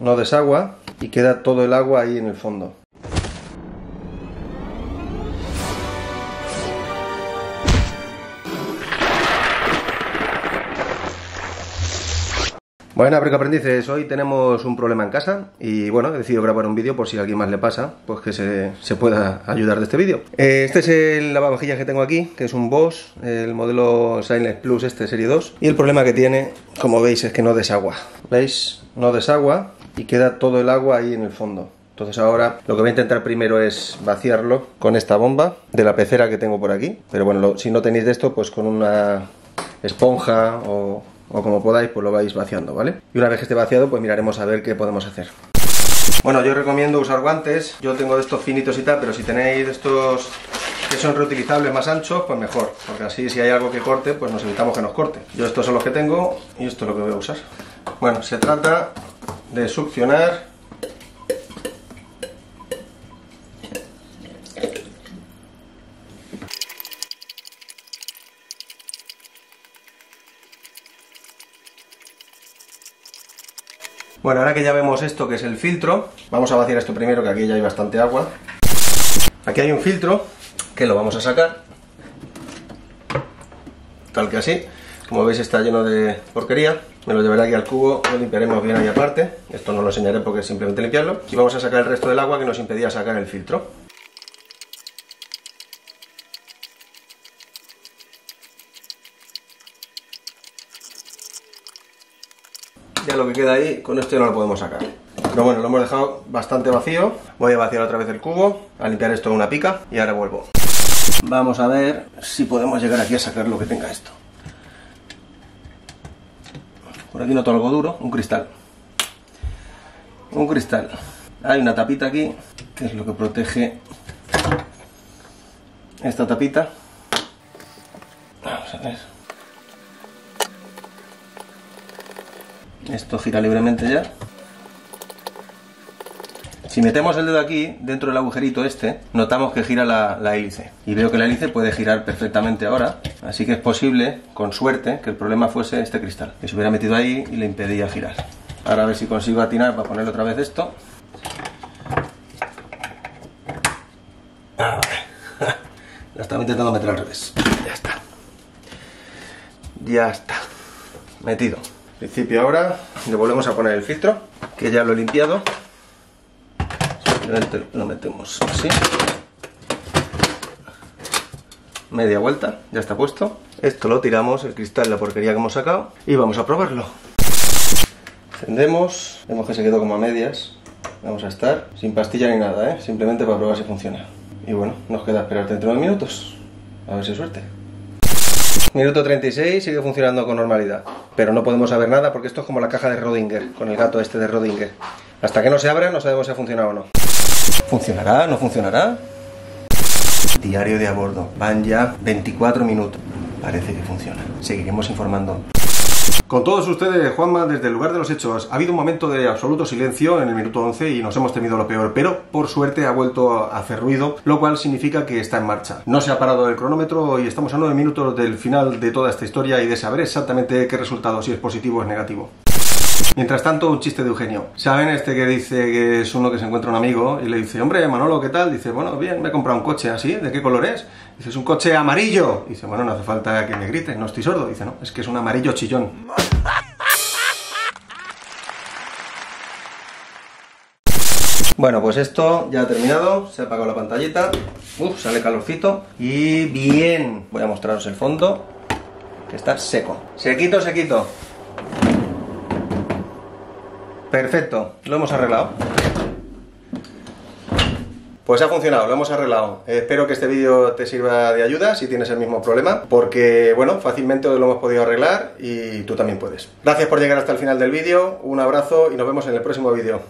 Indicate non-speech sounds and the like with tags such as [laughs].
no desagua y queda todo el agua ahí en el fondo. Bueno, aprendices, hoy tenemos un problema en casa y bueno, he decidido grabar un vídeo por si a alguien más le pasa, pues que se, pueda ayudar de este vídeo. Eh, este es el lavavajillas que tengo aquí, que es un Bosch, el modelo Silent Plus este serie 2 y el problema que tiene, como veis, es que no desagua. ¿Veis? No desagua y queda todo el agua ahí en el fondo. Entonces ahora lo que voy a intentar primero es vaciarlo con esta bomba de la pecera que tengo por aquí. Pero bueno, si no tenéis de esto, pues con una esponja o o como podáis pues lo vais vaciando, ¿vale? Y una vez que esté vaciado pues miraremos a ver qué podemos hacer. Bueno, yo recomiendo usar guantes, yo tengo de estos finitos y tal, pero si tenéis estos que son reutilizables más anchos, pues mejor, porque así si hay algo que corte, pues nos evitamos que nos corte. Yo estos son los que tengo y esto es lo que voy a usar. Bueno, se trata de succionar Bueno, ahora que ya vemos esto que es el filtro, vamos a vaciar esto primero, que aquí ya hay bastante agua. Aquí hay un filtro, que lo vamos a sacar. Tal que así. Como veis está lleno de porquería. Me lo llevaré aquí al cubo, lo limpiaremos bien ahí aparte. Esto no lo enseñaré porque es simplemente limpiarlo. Y vamos a sacar el resto del agua que nos impedía sacar el filtro. Ya lo que queda ahí, con esto ya no lo podemos sacar. Pero bueno, lo hemos dejado bastante vacío. Voy a vaciar otra vez el cubo, a limpiar esto con una pica y ahora vuelvo. Vamos a ver si podemos llegar aquí a sacar lo que tenga esto. Por aquí noto algo duro, un cristal. Un cristal. Hay una tapita aquí, que es lo que protege esta tapita. Vamos a ver. Esto gira libremente ya. Si metemos el dedo aquí, dentro del agujerito este, notamos que gira la, hélice. Y veo que la hélice puede girar perfectamente ahora. Así que es posible, con suerte, que el problema fuese este cristal. Que se hubiera metido ahí y le impedía girar. Ahora a ver si consigo atinar para poner otra vez esto. Ah, la [laughs] estaba intentando meter al revés. Ya está. Ya está. Metido principio ahora le volvemos a poner el filtro, que ya lo he limpiado. Simplemente lo metemos así. Media vuelta, ya está puesto. Esto lo tiramos, el cristal, la porquería que hemos sacado, y vamos a probarlo. Encendemos, vemos que se quedó como a medias. Vamos a estar sin pastilla ni nada, ¿eh? simplemente para probar si funciona. Y bueno, nos queda esperar 39 minutos. A ver si suerte. Minuto 36, sigue funcionando con normalidad. Pero no podemos saber nada porque esto es como la caja de Rodinger, con el gato este de Rodinger. Hasta que no se abra no sabemos si ha funcionado o no. ¿Funcionará? ¿No funcionará? Diario de a bordo. Van ya 24 minutos. Parece que funciona. Seguiremos informando. Con todos ustedes, Juanma, desde el lugar de los hechos. Ha habido un momento de absoluto silencio en el minuto 11 y nos hemos temido lo peor, pero por suerte ha vuelto a hacer ruido, lo cual significa que está en marcha. No se ha parado el cronómetro y estamos a 9 minutos del final de toda esta historia y de saber exactamente qué resultado, si es positivo o es negativo. Mientras tanto, un chiste de Eugenio. ¿Saben este que dice que es uno que se encuentra un amigo y le dice, hombre, Manolo, ¿qué tal? Dice, bueno, bien, me he comprado un coche así, ¿de qué color es? Dice, es un coche amarillo. Dice, bueno, no hace falta que me grite, no estoy sordo. Dice, no, es que es un amarillo chillón. [laughs] Bueno, pues esto ya ha terminado, se ha apagado la pantallita, Uf, sale calorcito y bien, voy a mostraros el fondo, que está seco. Sequito, sequito. Perfecto, lo hemos arreglado. Pues ha funcionado, lo hemos arreglado. espero que este vídeo te sirva de ayuda si tienes el mismo problema, porque bueno, fácilmente lo hemos podido arreglar y tú también puedes. Gracias por llegar hasta el final del vídeo, un abrazo y nos vemos en el próximo vídeo.